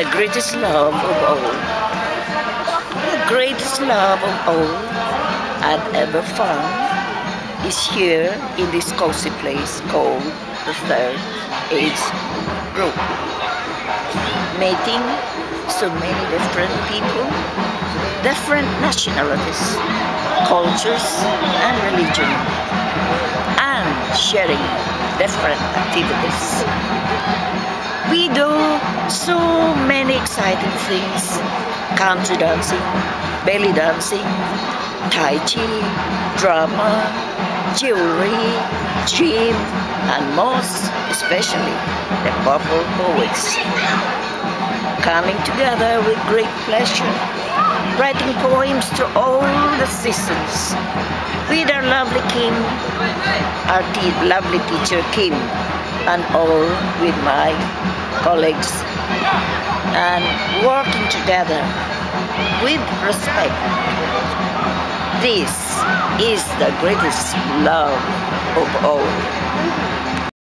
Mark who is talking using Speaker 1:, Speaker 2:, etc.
Speaker 1: the greatest love of all. The greatest love of all I've ever found is here in this cozy place called the Third Age Group. Meeting so many different people, different nationalities, cultures, and religion, and sharing different activities. We do so many exciting things country dancing, belly dancing, Tai Chi, drama, jewelry, gym, and most especially the Purple Poets. Coming together with great pleasure, writing poems to all the seasons with our lovely Kim, our lovely teacher Kim, and all with my colleagues, and working together with respect. This is the greatest love of all.